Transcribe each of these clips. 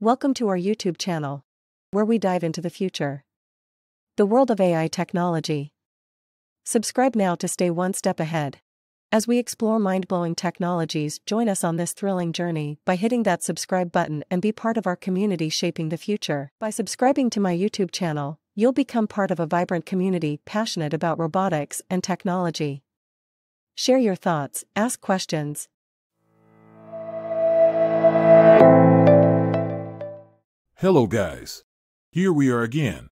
Welcome to our YouTube channel, where we dive into the future. The world of AI technology. Subscribe now to stay one step ahead. As we explore mind blowing technologies, join us on this thrilling journey by hitting that subscribe button and be part of our community shaping the future. By subscribing to my YouTube channel, you'll become part of a vibrant community passionate about robotics and technology. Share your thoughts, ask questions, Hello guys. Here we are again.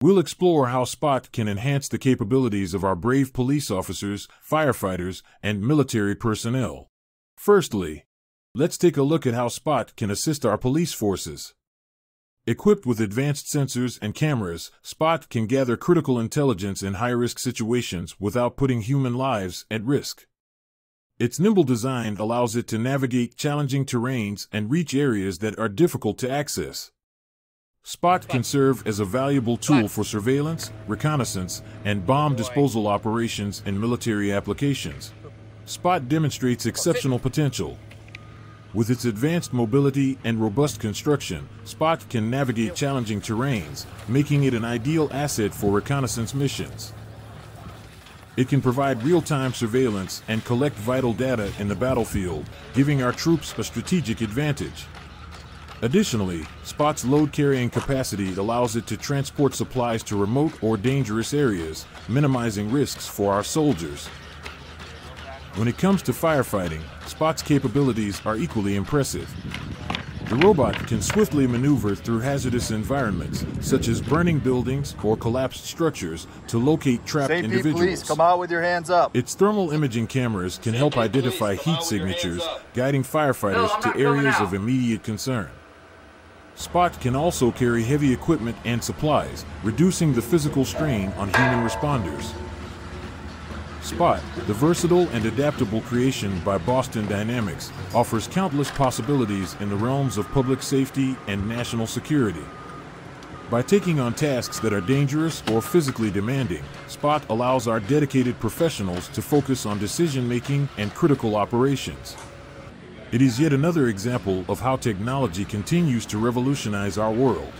We'll explore how Spot can enhance the capabilities of our brave police officers, firefighters, and military personnel. Firstly, let's take a look at how Spot can assist our police forces. Equipped with advanced sensors and cameras, Spot can gather critical intelligence in high-risk situations without putting human lives at risk. Its nimble design allows it to navigate challenging terrains and reach areas that are difficult to access. Spot can serve as a valuable tool for surveillance, reconnaissance, and bomb disposal operations in military applications. Spot demonstrates exceptional potential. With its advanced mobility and robust construction, Spot can navigate challenging terrains, making it an ideal asset for reconnaissance missions. It can provide real-time surveillance and collect vital data in the battlefield, giving our troops a strategic advantage. Additionally, Spot's load carrying capacity allows it to transport supplies to remote or dangerous areas, minimizing risks for our soldiers. When it comes to firefighting, Spot's capabilities are equally impressive. The robot can swiftly maneuver through hazardous environments, such as burning buildings or collapsed structures, to locate trapped St. Pete individuals. Police, come out with your hands up. Its thermal imaging cameras can help identify heat signatures, guiding firefighters to areas of immediate concern. Spot can also carry heavy equipment and supplies, reducing the physical strain on human responders. Spot, the versatile and adaptable creation by Boston Dynamics, offers countless possibilities in the realms of public safety and national security. By taking on tasks that are dangerous or physically demanding, Spot allows our dedicated professionals to focus on decision making and critical operations. It is yet another example of how technology continues to revolutionize our world.